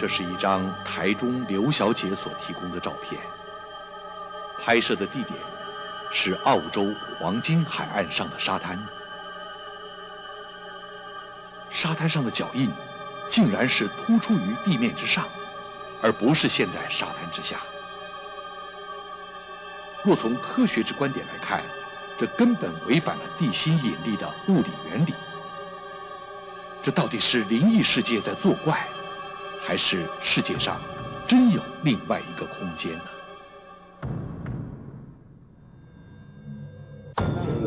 这是一张台中刘小姐所提供的照片，拍摄的地点是澳洲黄金海岸上的沙滩。沙滩上的脚印，竟然是突出于地面之上，而不是陷在沙滩之下。若从科学之观点来看，这根本违反了地心引力的物理原理。这到底是灵异世界在作怪，还是世界上真有另外一个空间呢？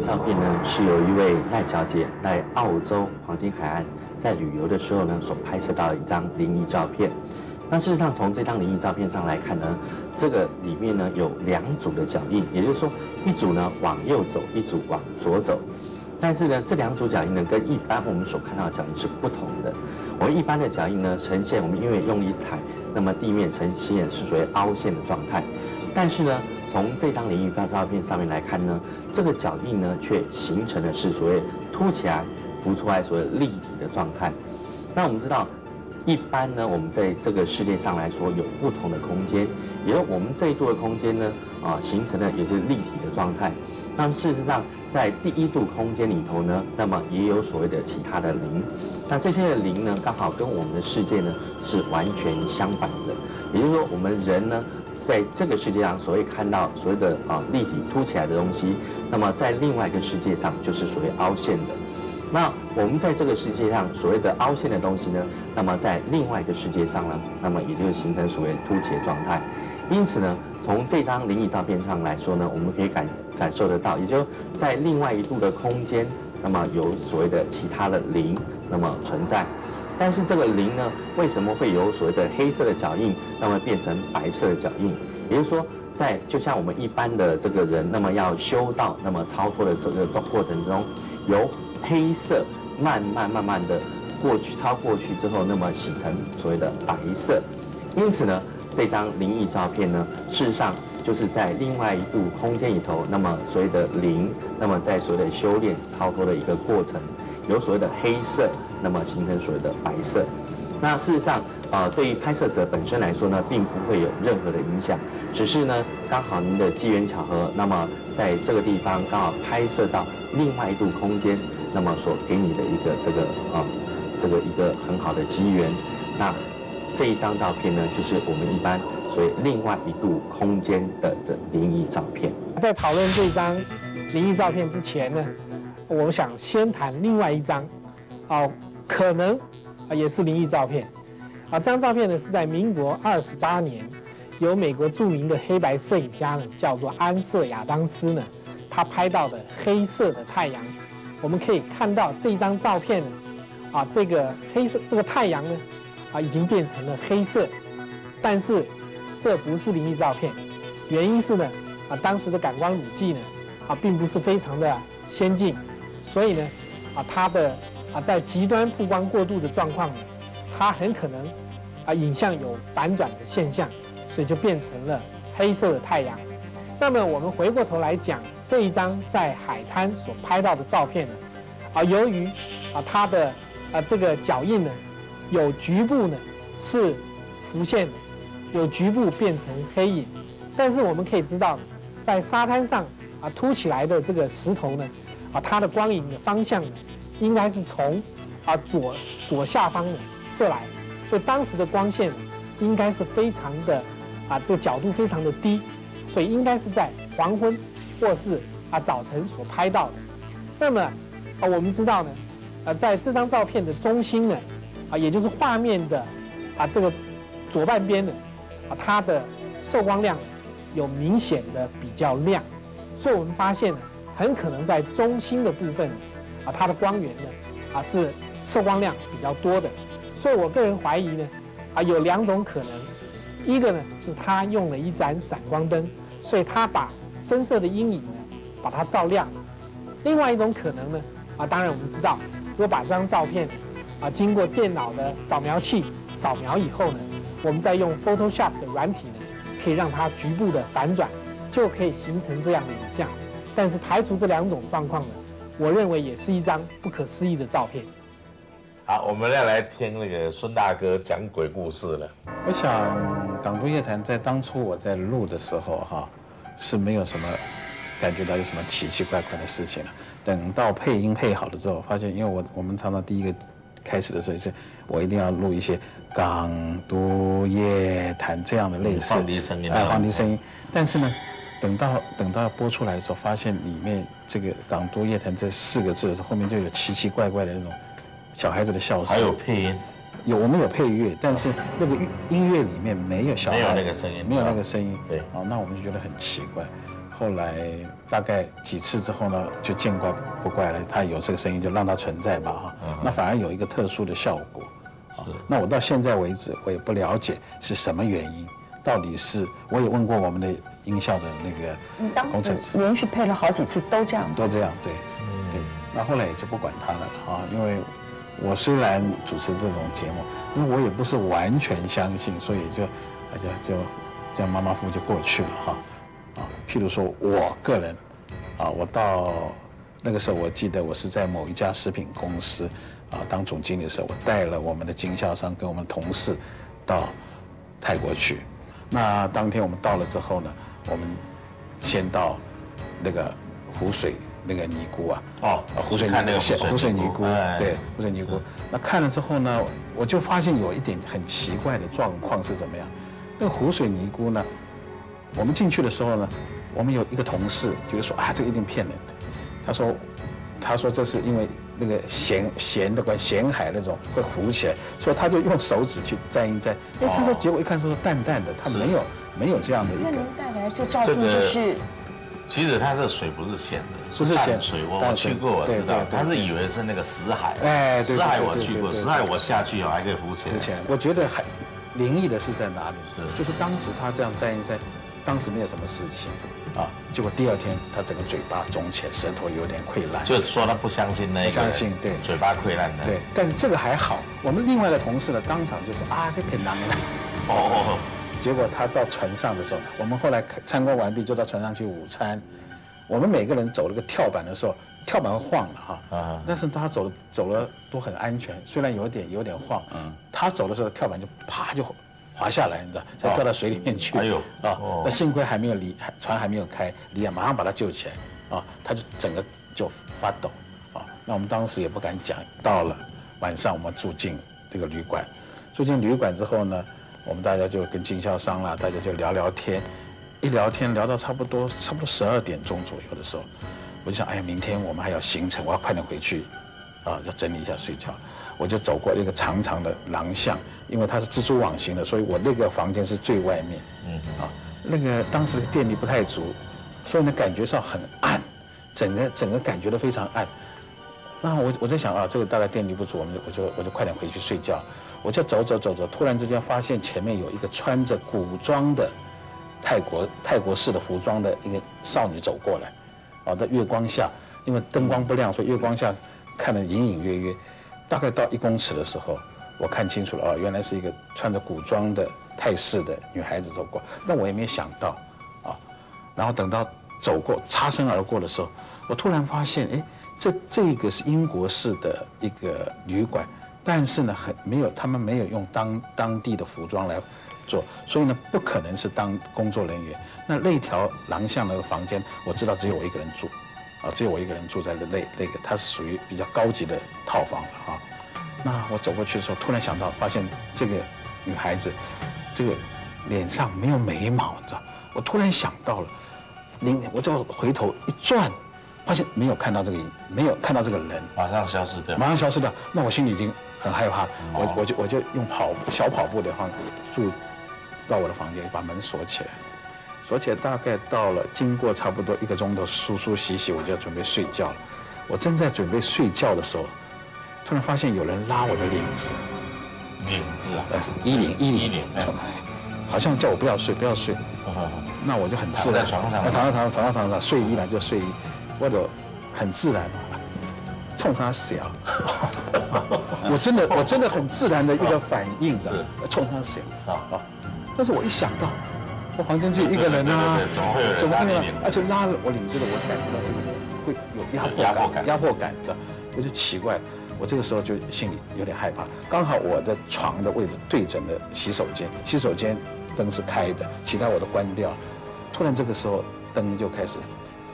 照片呢是有一位赖小姐在澳洲黄金海岸在旅游的时候呢所拍摄到的一张灵异照片。那事实上从这张灵异照片上来看呢，这个里面呢有两组的脚印，也就是说一组呢往右走，一组往左走。但是呢，这两组脚印呢，跟一般我们所看到的脚印是不同的。我们一般的脚印呢，呈现我们因为用力踩，那么地面呈现是属于凹陷的状态。但是呢，从这张灵异照照片上面来看呢，这个脚印呢，却形成的是所谓凸起来、浮出来所谓立体的状态。那我们知道，一般呢，我们在这个世界上来说有不同的空间，也就我们这一度的空间呢，啊，形成的也是立体的状态。那事实上，在第一度空间里头呢，那么也有所谓的其他的零。那这些的零呢，刚好跟我们的世界呢是完全相反的。也就是说，我们人呢，在这个世界上所谓看到所谓的啊立体凸起来的东西，那么在另外一个世界上就是所谓凹陷的。那我们在这个世界上所谓的凹陷的东西呢，那么在另外一个世界上呢，那么也就形成所谓凸起的状态。因此呢，从这张灵异照片上来说呢，我们可以感感受得到，也就在另外一度的空间，那么有所谓的其他的灵那么存在。但是这个灵呢，为什么会有所谓的黑色的脚印，那么变成白色的脚印？也就是说，在就像我们一般的这个人，那么要修道，那么超脱的这个过程中，由黑色慢慢慢慢的过去超过去之后，那么洗成所谓的白色。因此呢。这张灵异照片呢，事实上就是在另外一度空间里头，那么所谓的灵，那么在所谓的修炼超脱的一个过程，有所谓的黑色，那么形成所谓的白色。那事实上，呃，对于拍摄者本身来说呢，并不会有任何的影响，只是呢，刚好您的机缘巧合，那么在这个地方刚好拍摄到另外一度空间，那么所给你的一个这个啊，这个一个很好的机缘，那。这一张照片呢，就是我们一般所谓另外一度空间的这灵异照片。在讨论这张灵异照片之前呢，我想先谈另外一张，哦，可能也是灵异照片。啊，这张照片呢是在民国二十八年，由美国著名的黑白摄影家呢叫做安瑟亚当斯呢，他拍到的黑色的太阳。我们可以看到这张照片，啊，这个黑色这个太阳呢。啊，已经变成了黑色，但是这不是灵异照片，原因是呢，啊，当时的感光乳剂呢，啊，并不是非常的先进，所以呢，啊，它的啊，在极端曝光过度的状况呢，它很可能啊，影像有反转的现象，所以就变成了黑色的太阳。那么我们回过头来讲这一张在海滩所拍到的照片呢，啊，由于啊，它的啊这个脚印呢。有局部呢是浮现的，有局部变成黑影，但是我们可以知道，在沙滩上啊凸起来的这个石头呢，啊它的光影的方向呢，应该是从啊左左下方呢射来，所以当时的光线应该是非常的啊这个角度非常的低，所以应该是在黄昏或是啊早晨所拍到的。那么啊我们知道呢，啊在这张照片的中心呢。啊，也就是画面的啊这个左半边呢，啊它的受光量有明显的比较亮，所以我们发现呢，很可能在中心的部分啊它的光源呢啊是受光量比较多的，所以我个人怀疑呢啊有两种可能，一个呢是他用了一盏闪光灯，所以他把深色的阴影呢把它照亮，另外一种可能呢啊当然我们知道，如果把这张照片。啊，经过电脑的扫描器扫描以后呢，我们再用 Photoshop 的软体呢，可以让它局部的反转，就可以形成这样的影像。但是排除这两种状况呢，我认为也是一张不可思议的照片。好，我们要来听那个孙大哥讲鬼故事了。我想港都夜谭在当初我在录的时候哈，是没有什么感觉到有什么奇奇怪怪的事情了。等到配音配好了之后，发现因为我我们常常第一个开始的时候是，我一定要录一些港都夜谈这样的类似放低声音哎，放低声音。但是呢，等到等到播出来的时候，发现里面这个港都夜谈这四个字的时候，后面就有奇奇怪怪的那种小孩子的笑声，还有配音，有我们有配乐，但是那个音音乐里面没有小孩，没有那个声音没有那个声音。对哦，那我们就觉得很奇怪。后来大概几次之后呢，就见怪不怪了。他有这个声音，就让它存在吧，哈。那反而有一个特殊的效果。是那我到现在为止，我也不了解是什么原因，到底是我也问过我们的音效的那个当工程师，时连续配了好几次都这样，都这样，对，对。那后来也就不管他了啊，因为我虽然主持这种节目，因为我也不是完全相信，所以就大家就这样马马虎虎就过去了哈。啊，譬如说我个人，啊，我到那个时候我记得我是在某一家食品公司啊当总经理的时候，我带了我们的经销商跟我们同事到泰国去。那当天我们到了之后呢，我们先到那个湖水那个尼姑啊，哦啊湖水尼看那个湖水尼姑湖水尼姑，哎对湖水尼姑。那看了之后呢，我就发现有一点很奇怪的状况是怎么样？那个湖水尼姑呢，我们进去的时候呢，我们有一个同事就是说啊，这个一定骗人的。他说，他说这是因为那个咸咸的关咸海那种会浮起来，所以他就用手指去沾一沾。哎，他说哦结果一看说是淡淡的，他是没有没有这样的一个那您。带来这照这个片就是其实它这水不是咸的，不是咸淡水。我我去过，我知道他是以为是那个死海。哎死海我去过，死海我下去哦还可以浮起来。我觉得还灵异的是在哪里？是就是当时他这样沾一沾，当时没有什么事情啊，结果第二天他整个嘴巴肿起来，舌头有点溃烂。就说他不相信那个，不相信对嘴巴溃烂的。对，但是这个还好，我们另外的同事呢，当场就说啊，这骗人的。哦，结果他到船上的时候，我们后来参观完毕，就到船上去午餐。我们每个人走了个跳板的时候，跳板会晃了哈，啊但是他走了走了都很安全，虽然有点有点晃，嗯他走的时候跳板就啪就滑下来，你知道，就掉到水里面去。哎呦。啊哦，那幸亏还没有离，船还没有开，离岸马上把他救起来，啊，他就整个就发抖，啊，那我们当时也不敢讲。到了晚上，我们住进这个旅馆，住进旅馆之后呢，我们大家就跟经销商啦，大家就聊聊天，一聊天聊到差不多差不多十二点钟左右的时候，我就想，哎呀，明天我们还要行程，我要快点回去，啊，要整理一下睡觉。我就走过一个长长的廊巷，因为它是蜘蛛网型的，所以我那个房间是最外面。嗯啊，那个当时的电力不太足，所以呢感觉上很暗，整个整个感觉都非常暗。那我我在想啊，这个大概电力不足，我们就我就我就快点回去睡觉。我就走走走走，突然之间发现前面有一个穿着古装的泰国泰国式的服装的一个少女走过来，啊，在月光下，因为灯光不亮，所以月光下看得隐隐约约。大概到一公尺的时候，我看清楚了，哦，原来是一个穿着古装的泰式的女孩子走过，那我也没想到，啊，然后等到走过擦身而过的时候，我突然发现，哎，这这个是英国式的一个旅馆，但是呢，很没有他们没有用当当地的服装来做，所以呢，不可能是当工作人员。那那条廊巷那个房间，我知道只有我一个人住，啊，只有我一个人住在那那那个，它是属于比较高级的套房了啊。那我走过去的时候，突然想到，发现这个女孩子，这个脸上没有眉毛，你知道？我突然想到了，您，我就回头一转，发现没有看到这个，没有看到这个人，马上消失掉。马上消失掉。那我心里已经很害怕，我我就我就用跑小跑步的方式住到我的房间里，把门锁起来。锁起来大概到了，经过差不多一个钟头梳梳洗洗，我就要准备睡觉了。我正在准备睡觉的时候，突然发现有人拉我的领子，领子啊，呃，衣领衣领，好像叫我不要睡，不要睡。那我就很自然，躺在床上啊躺在床上，躺上，睡衣了就睡衣，或者很自然，冲他笑。我真的，我真的很自然的一个反应的，冲他笑。但是我一想到，我房间只有一个人啊怎么会有人怎么会有拉你领子。而且拉了我领子的，我感觉到这个会有压迫感，压迫感。压迫感的，我就奇怪了。我我这个时候就心里有点害怕。刚好我的床的位置对准了洗手间，洗手间灯是开的，其他我都关掉。突然这个时候灯就开始，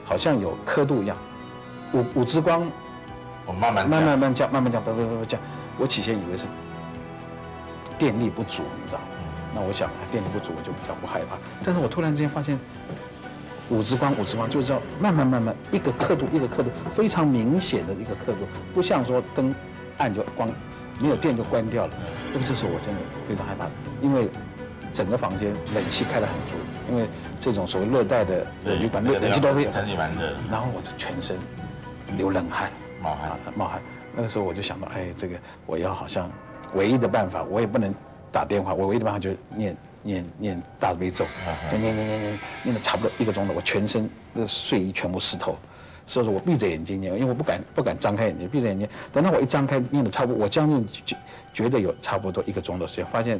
好像有刻度一样，五五之光我慢慢慢讲慢慢降，慢慢降，不不不不降。我起先以为是电力不足，你知道？那我想啊电力不足，我就比较不害怕。但是我突然之间发现，五支光，五支光，就这样慢慢慢慢一个刻度一个刻度，非常明显的一个刻度，不像说灯暗就光没有电就关掉了。那个这时候我真的非常害怕，因为整个房间冷气开得很足，因为这种所谓热带的旅馆冷冷气都会有。天气蛮热的，然后我就全身流冷汗，冒汗啊，冒汗。那个时候我就想到，哎，这个我要好像唯一的办法，我也不能打电话，我唯一的办法就是念念念大悲咒，念念念念念，念了差不多一个钟头，我全身的睡衣全部湿透。所以说我闭着眼睛念，因为我不敢不敢张开眼睛，闭着眼睛。等到我一张开，念的差不多，我将近觉觉得有差不多一个钟头时间，发现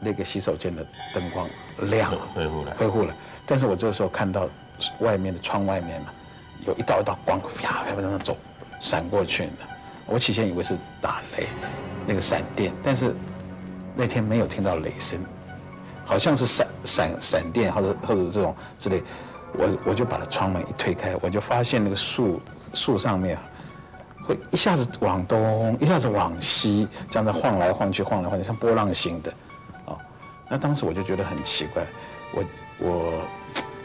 那个洗手间的灯光亮了，恢复了。恢复了。但是我这个时候看到外面的窗外面呢，有一道一道光啪啪啪在那走，闪过去呢。我起先以为是打雷，那个闪电，但是那天没有听到雷声，好像是闪闪闪电或者或者这种之类。我我就把它窗门一推开，我就发现那个树树上面，会一下子往东，一下子往西，这样子晃来晃去，晃来晃去，像波浪形的，哦。那当时我就觉得很奇怪，我我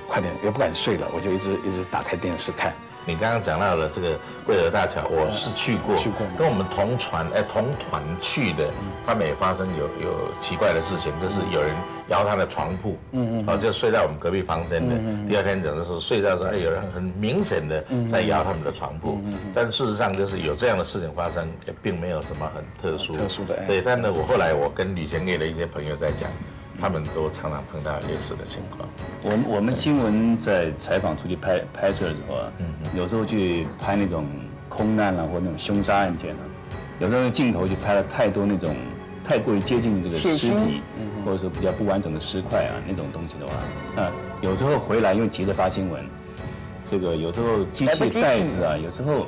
快点也不敢睡了，我就一直一直打开电视看。你刚刚讲到了这个桂河大桥，我是去过，去过。跟我们同船哎同团去的，他们也发生有有奇怪的事情，就是有人摇他的床铺，嗯嗯，然后就睡在我们隔壁房间的，第二天整的时候睡觉的时候，哎，有人很明显的在摇他们的床铺，但事实上就是有这样的事情发生，也并没有什么很特殊。特殊的哎。对，但呢，我后来我跟旅行业的一些朋友在讲，他们都常常碰到类似的情况。我们我们新闻在采访出去拍拍摄的时候啊，有时候去拍那种空难啊或那种凶杀案件啊，有时候镜头就拍了太多那种太过于接近这个尸体，或者说比较不完整的尸块啊那种东西的话，啊，有时候回来因为急着发新闻，这个有时候机器袋子啊，有时候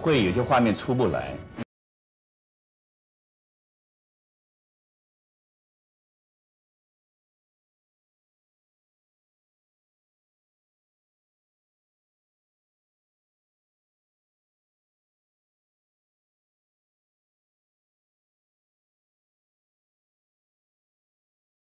会有些画面出不来，